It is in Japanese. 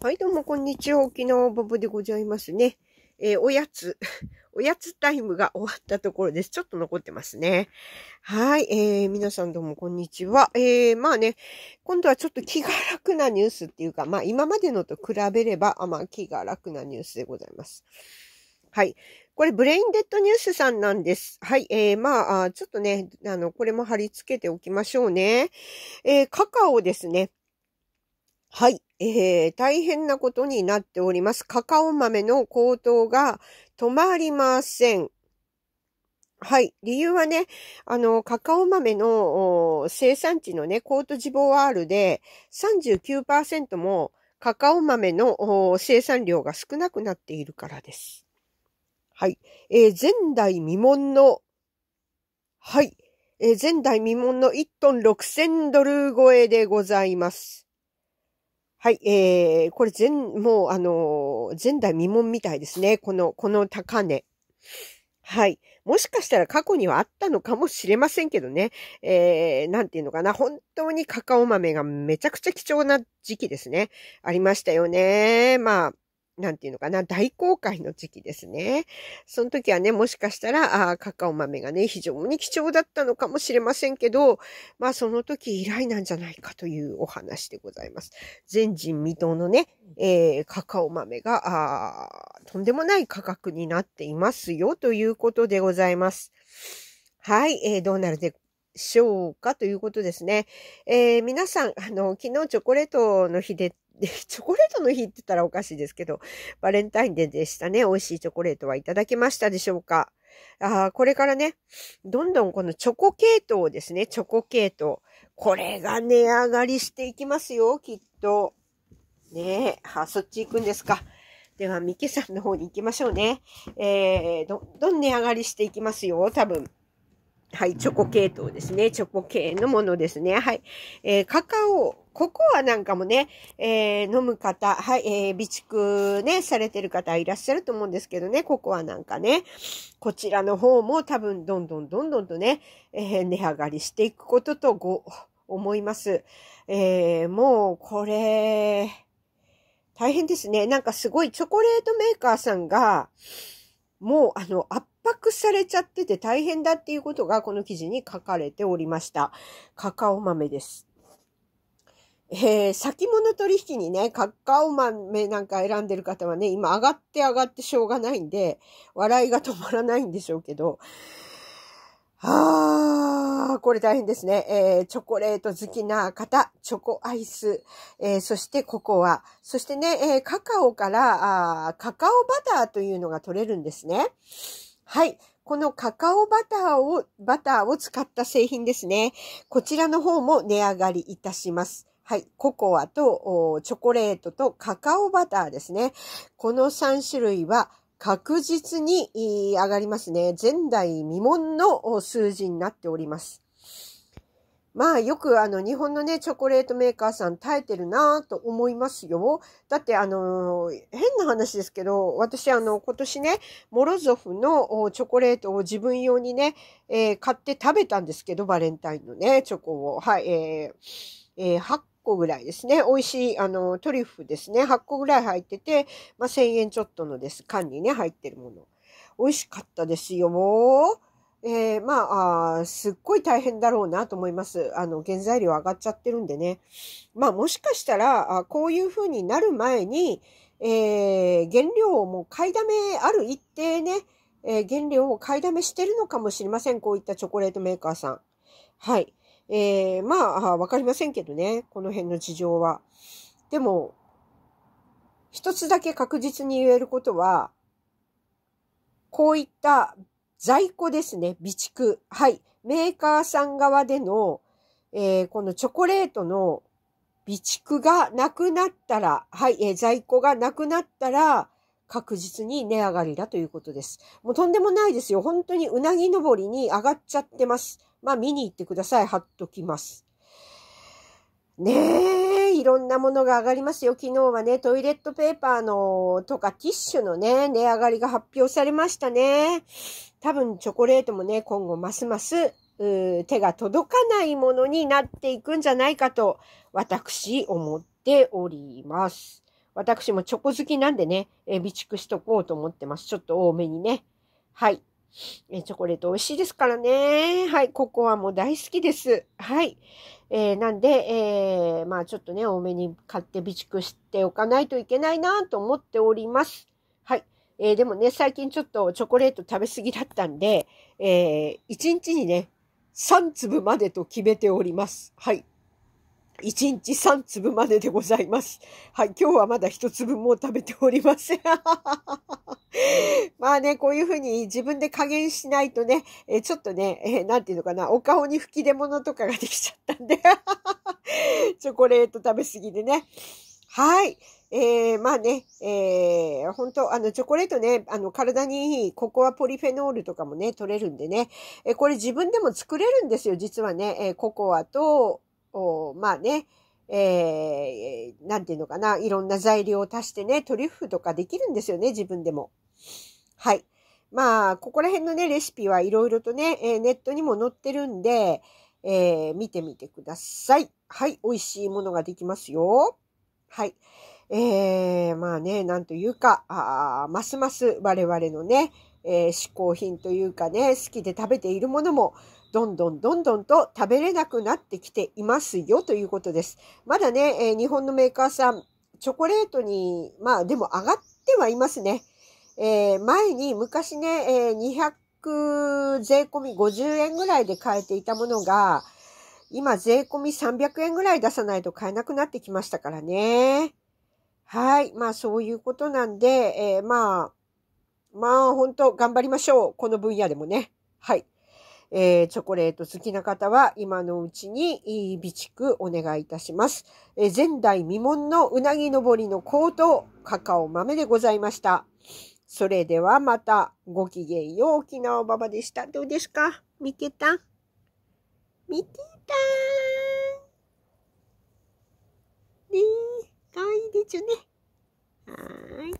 はい、どうも、こんにちは。沖縄ボブでございますね。えー、おやつ、おやつタイムが終わったところです。ちょっと残ってますね。はい、えー、皆さんどうもこんにちは。えー、まあね、今度はちょっと気が楽なニュースっていうか、まあ今までのと比べれば、あまあ気が楽なニュースでございます。はい。これ、ブレインデッドニュースさんなんです。はい。えー、まあ、ちょっとね、あの、これも貼り付けておきましょうね。えー、カカオですね。はい。えー、大変なことになっております。カカオ豆の高騰が止まりません。はい。理由はね、あの、カカオ豆の生産地のね、コートジボワールで39%もカカオ豆の生産量が少なくなっているからです。はい。えー、前代未聞の、はい。えー、前代未聞の1トン6000ドル超えでございます。はい、えー、これ全、もう、あの前代未聞みたいですね。この、この高値。はい。もしかしたら過去にはあったのかもしれませんけどね。えー、なんていうのかな。本当にカカオ豆がめちゃくちゃ貴重な時期ですね。ありましたよね。まあ、なんていうのかな、大公開の時期ですね。その時はね、もしかしたら、あカカオ豆がね、非常に貴重だったのかもしれませんけど、まあその時以来なんじゃないかというお話でございます。全人未到のね、えー、カカオ豆が、あとんでもない価格になっていますよということでございます。はい、えー、どうなるでしょうかということですね。えー、皆さん、あの、昨日チョコレートの日でで、チョコレートの日って言ったらおかしいですけど、バレンタインデーでしたね。美味しいチョコレートはいただけましたでしょうかああこれからね、どんどんこのチョコ系統ですね。チョコ系統。これが値上がりしていきますよ、きっと。ねえ、は、そっち行くんですか。では、ミケさんの方に行きましょうね。えー、ど、どん値上がりしていきますよ、多分。はい、チョコ系統ですね。チョコ系のものですね。はい。えー、カカオ、ココアなんかもね、えー、飲む方、はい、えー、備蓄ね、されてる方いらっしゃると思うんですけどね、ココアなんかね。こちらの方も多分、どんどんどんどんとね、えー、値上がりしていくこととご、思います。えー、もう、これ、大変ですね。なんかすごいチョコレートメーカーさんが、もう、あの、圧迫されちゃってて大変だっていうことがこの記事に書かれておりました。カカオ豆です。えー、先物取引にね、カカオ豆なんか選んでる方はね、今上がって上がってしょうがないんで、笑いが止まらないんでしょうけど、ああ、これ大変ですね。えー、チョコレート好きな方、チョコアイス、えー、そしてココア、そしてね、えー、カカオからあカカオバターというのが取れるんですね。はい。このカカオバターを、バターを使った製品ですね。こちらの方も値上がりいたします。はい。ココアとチョコレートとカカオバターですね。この3種類は確実に上がりますね。前代未聞の数字になっております。まあよくあの日本のね、チョコレートメーカーさん耐えてるなと思いますよ。だってあの、変な話ですけど、私あの今年ね、モロゾフのチョコレートを自分用にね、えー、買って食べたんですけど、バレンタインのね、チョコを。はい、えー、えー、8個ぐらいですね。美味しい、あの、トリュフですね。8個ぐらい入ってて、まあ、1000円ちょっとのです。缶にね、入ってるもの。美味しかったですよ、もう。えー、まあ、すっごい大変だろうなと思います。あの、原材料上がっちゃってるんでね。まあ、もしかしたら、あこういう風になる前に、えー、原料をもう買いだめ、ある一定ね、えー、原料を買いだめしてるのかもしれません。こういったチョコレートメーカーさん。はい。えー、まあ、わかりませんけどね。この辺の事情は。でも、一つだけ確実に言えることは、こういった在庫ですね、備蓄。はい。メーカーさん側での、えー、このチョコレートの備蓄がなくなったら、はい、えー、在庫がなくなったら、確実に値上がりだということです。もうとんでもないですよ。本当にうなぎ登りに上がっちゃってます。まあ見に行ってください。貼っときます。ねえ、いろんなものが上がりますよ。昨日はね、トイレットペーパーのとかティッシュのね、値上がりが発表されましたね。多分チョコレートもね、今後ますます手が届かないものになっていくんじゃないかと、私思っております。私もチョコ好きなんでね、え、備蓄しとこうと思ってます。ちょっと多めにね。はい。え、チョコレート美味しいですからね。はい。ココアも大好きです。はい。えー、なんで、えー、まあちょっとね、多めに買って備蓄しておかないといけないなと思っております。はい。えー、でもね、最近ちょっとチョコレート食べ過ぎだったんで、えー、1日にね、3粒までと決めております。はい。1日3粒まででございます。はい。今日はまだ1粒も食べておりません。まあね、こういうふうに自分で加減しないとね、えちょっとね、えー、なんていうのかな、お顔に吹き出物とかができちゃったんで チョコレート食べ過ぎでね。はい。えー、まあね、えー、本当あの、チョコレートね、あの、体にいいココアポリフェノールとかもね、取れるんでね、えー、これ自分でも作れるんですよ、実はね、えー、ココアと、おまあね、えー、なんていうのかな、いろんな材料を足してね、トリュフとかできるんですよね、自分でも。はい。まあ、ここら辺のね、レシピはいろいろとね、えー、ネットにも載ってるんで、えー、見てみてください。はい。美味しいものができますよ。はい。えー、まあね、なんというか、あますます我々のね、えー、嗜好品というかね、好きで食べているものも、どんどんどんどんと食べれなくなってきていますよということです。まだね、えー、日本のメーカーさん、チョコレートに、まあでも上がってはいますね。えー、前に昔ね、えー、200税込み50円ぐらいで買えていたものが、今税込み300円ぐらい出さないと買えなくなってきましたからね。はい。まあそういうことなんで、えー、まあ、まあ本当頑張りましょう。この分野でもね。はい。えー、チョコレート好きな方は今のうちに備蓄お願いいたします。えー、前代未聞のうなぎ登りの高騰、カカオ豆でございました。それではまたごきげんよう沖縄ばばでした。どうですか？見てた見てたねえ。かわいいですよね。はい